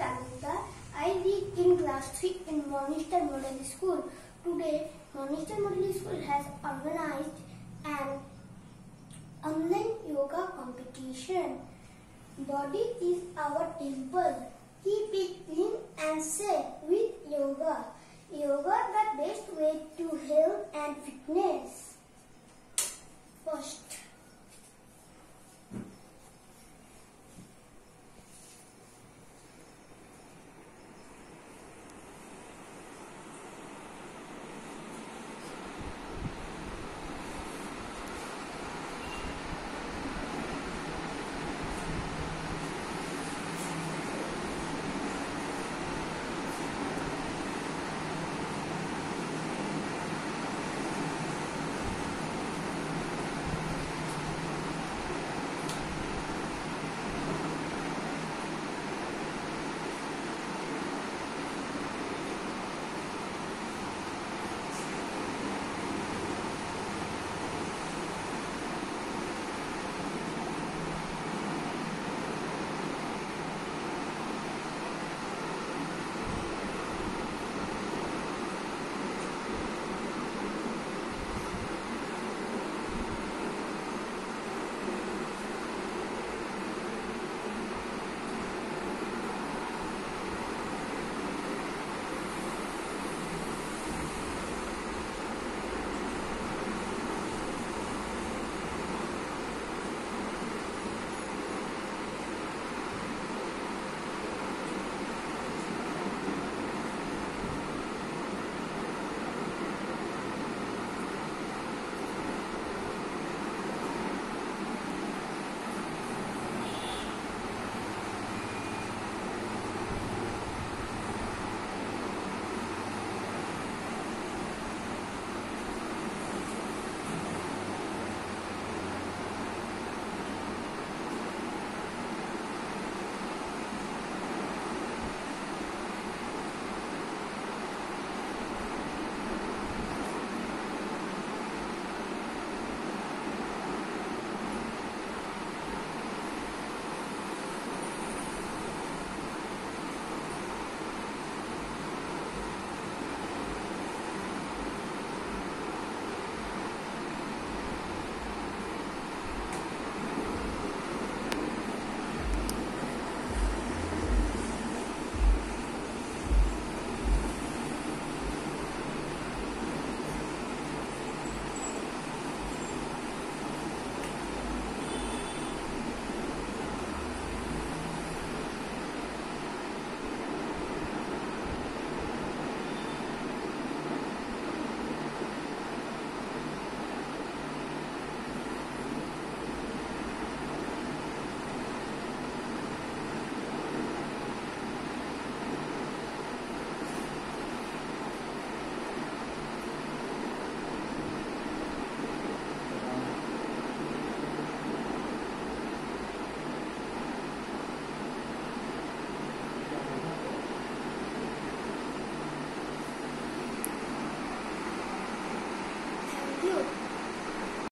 Talukdar. I read in class 3 in Morning Star Model School. Today, Morning Star Model School has organized an online yoga competition. Body is our temple. Keep it clean and safe with yoga. Yoga the best way to health and fitness. First,